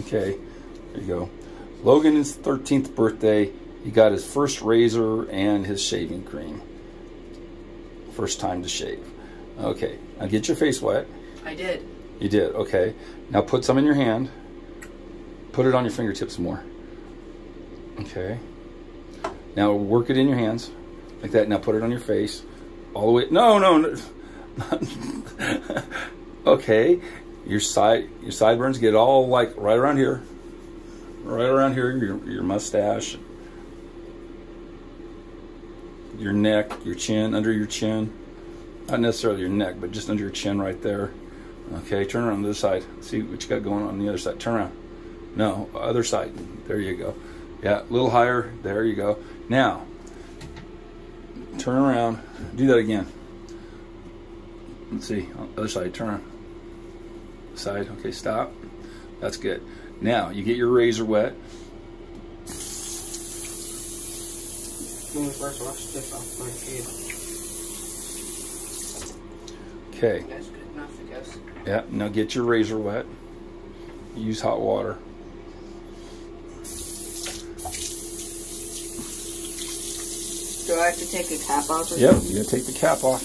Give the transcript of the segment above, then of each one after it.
Okay, there you go. Logan's 13th birthday. He got his first razor and his shaving cream. First time to shave. Okay, now get your face wet. I did. You did, okay. Now put some in your hand. Put it on your fingertips more. Okay. Now work it in your hands. Like that. Now put it on your face. All the way. No, no. no. okay. Your side your sideburns get all like right around here. Right around here, your your mustache. Your neck, your chin, under your chin. Not necessarily your neck, but just under your chin right there. Okay, turn around the other side. See what you got going on the other side. Turn around. No, other side. There you go. Yeah, a little higher. There you go. Now, turn around. Do that again. Let's see. Other side. Turn around. Side. Okay, stop. That's good. Now, you get your razor wet. Let me first wash this off my feet. Okay. That's good enough, I guess. Yeah, now get your razor wet. Use hot water. Do I have to take the cap off? Or Yep, something? you gotta take the cap off.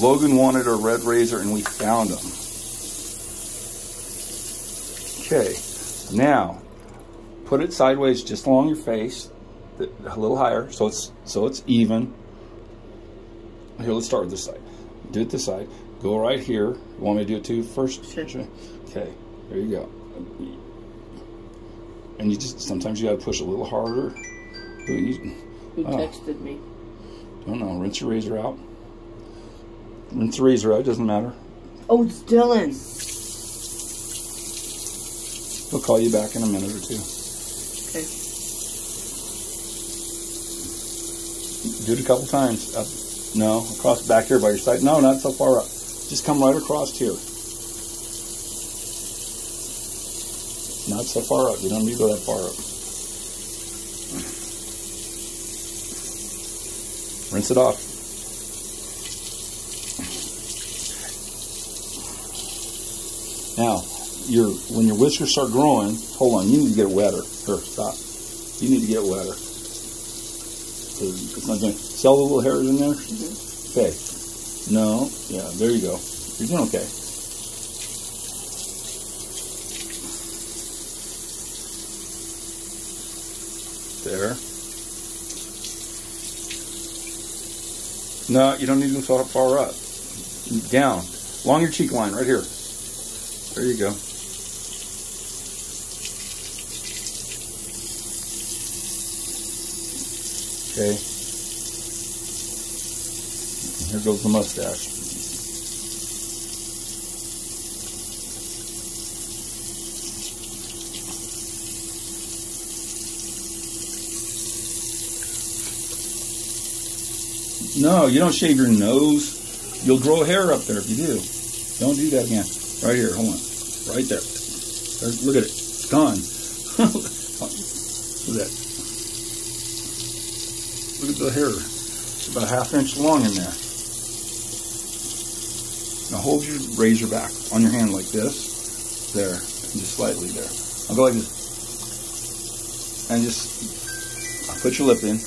Logan wanted a red razor and we found them. Okay, now put it sideways just along your face, a little higher, so it's so it's even. Here, let's start with this side. Do it this side. Go right here. You want me to do it too first? Sure. Okay, there you go. And you just sometimes you gotta push a little harder. Who Oh. Uh, texted me? don't know. Rinse your razor out. The razor out. Doesn't matter. Oh, it's Dylan. He'll call you back in a minute or two. Okay. Do it a couple times. Up, no, across back here by your side. No, not so far up. Just come right across here. Not so far up. You don't need to go that far up. Rinse it off. Now, your when your whiskers start growing, hold on. You need to get wetter. Here, stop. You need to get wetter. It's not going. See all the little hairs in there? Mm-hmm. Okay. No. Yeah. There you go. You're doing okay. There. No, you don't need to go so far up. Down. Along your cheek line, right here. There you go. Okay. Here goes the mustache. No, you don't shave your nose. You'll grow hair up there if you do. Don't do that again. Right here, hold on. Right there. There- Look at it. It's gone. Look at that. Look at the hair. It's about a half inch long in there. Now hold your razor back on your hand like this. There. Just slightly there. I'll go like this. And just put your lip in.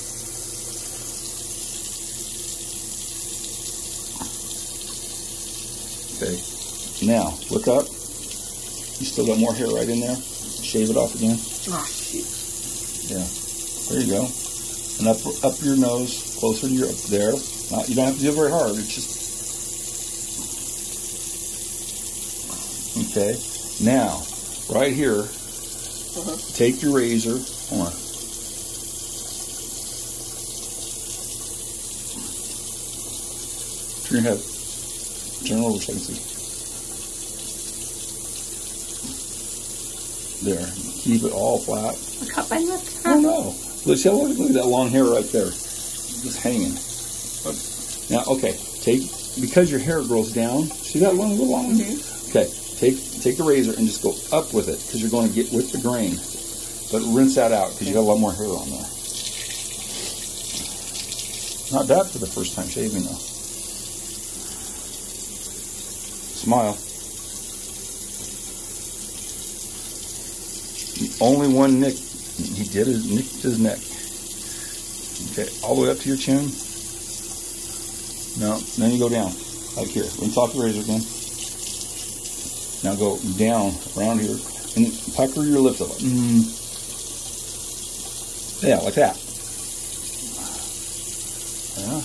Okay. Now, look up. You still got more hair right in there. Shave it off again. Oh, shoot. Yeah. There you go. And up up your nose, closer to your up there. Not, you don't have to do it very hard. It's just okay. Now, right here, Uh-huh. take your razor. Hold on. Turn your head. Turn it over so I can see. There. Keep it all flat. I cut my lip. Oh no! Look, see, look, look at that long hair right there, just hanging. Now, okay, take because your hair grows down. See that long, little long? Mm-hmm. Okay, take take the razor and just go up with it because you're going to get with the grain, but rinse that out because you got a lot more hair on there. Not bad for the first time shaving though. Smile. Only one nick. He did his nicked his neck. Okay, all the way up to your chin. No, then you go down, like here. Off the razor again. Now go down around here and pucker your lips up. Mm. Yeah, like that. Yeah.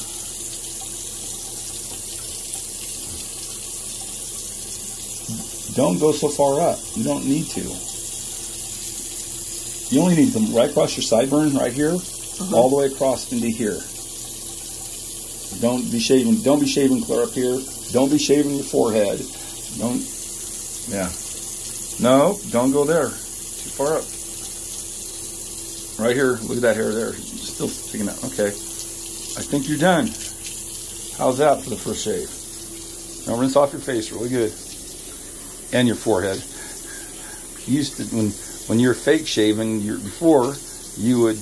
Don't go so far up. You don't need to. You only need them right across your sideburn, right here, uh-huh. all the way across into here. Don't be shaving. Don't be shaving clear up here. Don't be shaving your forehead. Don't. Yeah. No, don't go there. Too far up. Right here. Look at that hair there. Still sticking out. Okay. I think you're done. How's that for the first shave? Now rinse off your face really good. And your forehead. You used to when when you're fake shaving your before, you would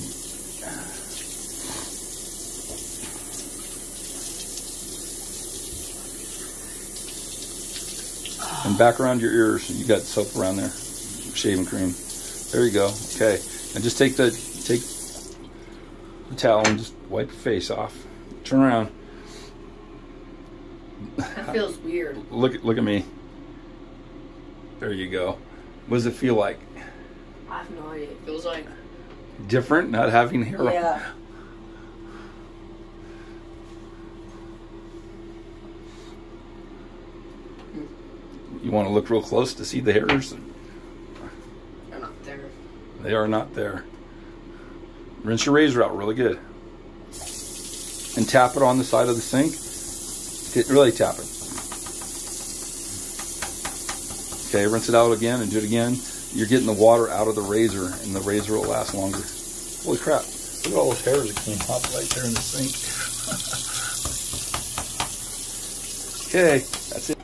and back around your ears. You got soap around there, shaving cream. There you go. Okay, and just take the take the towel and just wipe your face off. Turn around. That feels weird. Look at look at me. There you go. What does it feel like? I have no idea. It feels like Different, not having hair. on? yeah. You want to look real close to see the hairs? They're not there. They are not there. Rinse your razor out really good. And tap it on the side of the sink. Get, really tap it. Okay, rinse it out again and do it again. You're getting the water out of the razor and the razor will last longer. Holy crap. Look at all those hairs that came up right there in the sink. okay, that's it.